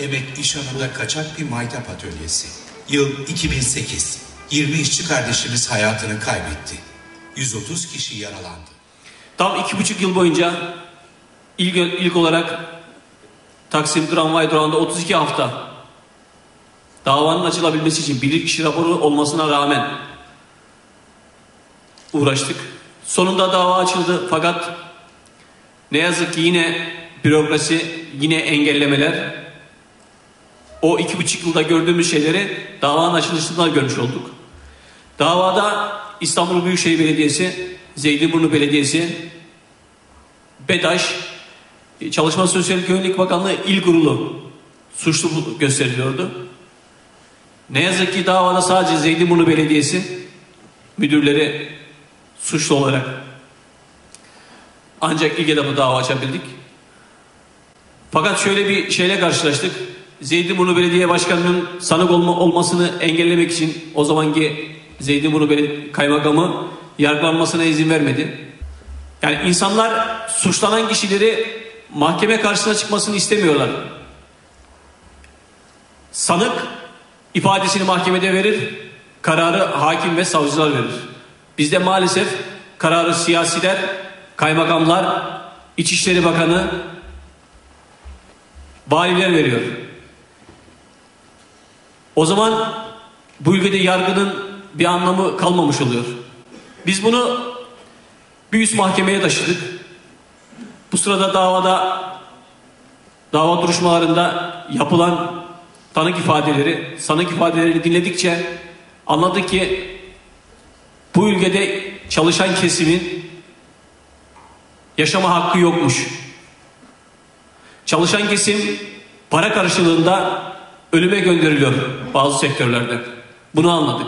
Emek iş anında kaçak bir maytap atölyesi. Yıl 2008. 20 işçi kardeşimiz hayatını kaybetti. 130 kişi yaralandı. Tam iki buçuk yıl boyunca ilk, ilk olarak Taksim tramvay durağında 32 hafta davanın açılabilmesi için bilirkişi raporu olmasına rağmen uğraştık. Sonunda dava açıldı fakat ne yazık ki yine bürokrasi, yine engellemeler o iki buçuk yılda gördüğümüz şeyleri davanın açılışında görmüş olduk. Davada İstanbul Büyükşehir Belediyesi, Zeytinburnu Belediyesi, BEDAŞ, Çalışma Sosyal Güvenlik Bakanlığı İl Kurulu suçlu gösteriliyordu. Ne yazık ki davada sadece Zeytinburnu Belediyesi müdürleri suçlu olarak ancak ilk etapta dava açabildik. Fakat şöyle bir şeyle karşılaştık. Zeytinburnu Belediye Başkanı'nın sanık olma, olmasını engellemek için o zamanki Zeytinburnu Belediye Kaymakamı yargılanmasına izin vermedi. Yani insanlar suçlanan kişileri mahkeme karşısına çıkmasını istemiyorlar. Sanık ifadesini mahkemede verir, kararı hakim ve savcılar verir. Bizde maalesef kararı siyasiler, kaymakamlar, İçişleri Bakanı, valiler veriyor. O zaman bu ülkede yargının bir anlamı kalmamış oluyor. Biz bunu bir üst mahkemeye taşıdık. Bu sırada davada dava duruşmalarında yapılan tanık ifadeleri, sanık ifadeleri dinledikçe anladık ki bu ülkede çalışan kesimin yaşama hakkı yokmuş. Çalışan kesim para karşılığında ölüme gönderiliyor bazı sektörlerde. Bunu anladık.